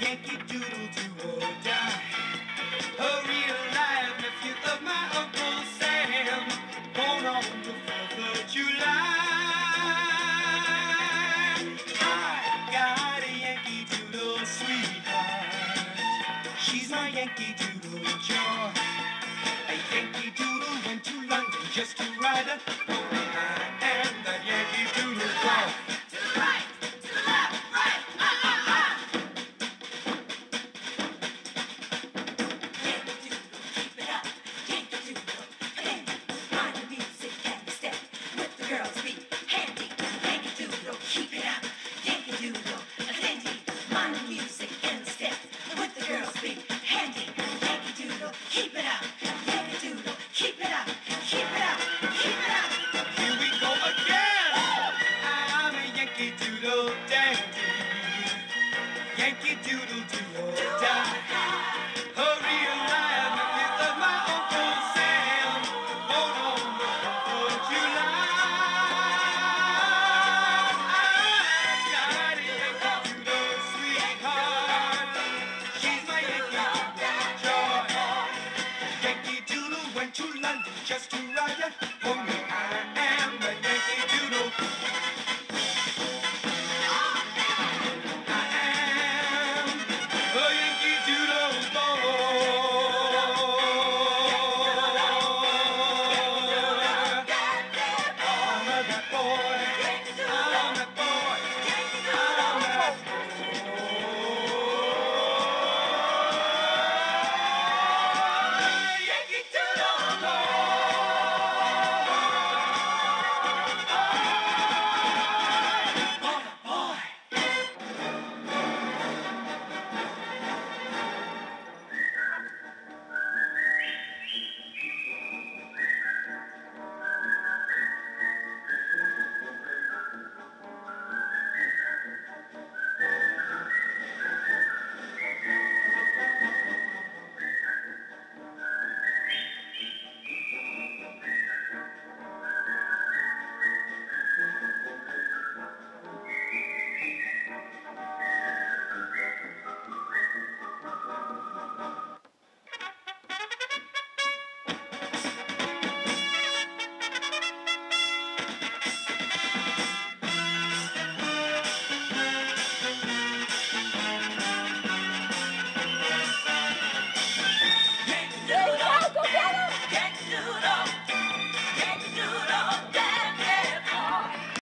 Yankee Doodle do or oh, die. A real live nephew of my Uncle Sam. Born on the 4th of July. I got a Yankee Doodle sweetheart. She's my Yankee Doodle. A Yankee Doodle went to London just to ride a Yankee Doodle Keep it up Keep it up You will go again I am a Yankee Doodle dandy. Yankee Doodle do or die. just to ride it.